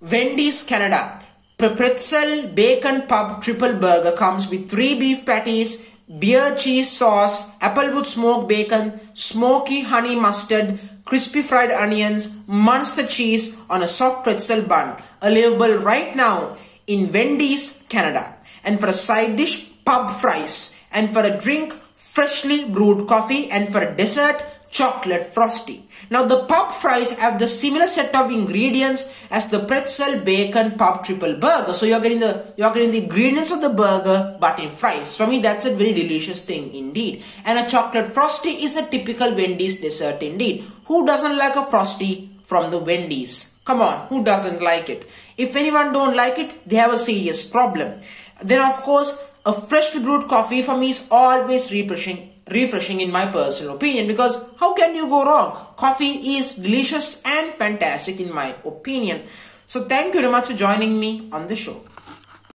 Wendy's Canada. Pretzel Bacon Pub Triple Burger comes with three beef patties, beer cheese sauce, applewood smoked bacon, smoky honey mustard, crispy fried onions, Muenster cheese on a soft pretzel bun. Available right now in Wendy's Canada. And for a side dish, pub fries. And for a drink, freshly brewed coffee. And for a dessert, chocolate frosty. Now the pub fries have the similar set of ingredients as the pretzel bacon pub triple burger. So you're getting the you're getting the ingredients of the burger but in fries. For me that's a very delicious thing indeed. And a chocolate frosty is a typical Wendy's dessert indeed. Who doesn't like a frosty from the Wendy's? Come on, who doesn't like it? If anyone don't like it, they have a serious problem. Then of course a freshly brewed coffee for me is always refreshing refreshing in my personal opinion because how can you go wrong? Coffee is delicious and fantastic in my opinion. So thank you very much for joining me on the show.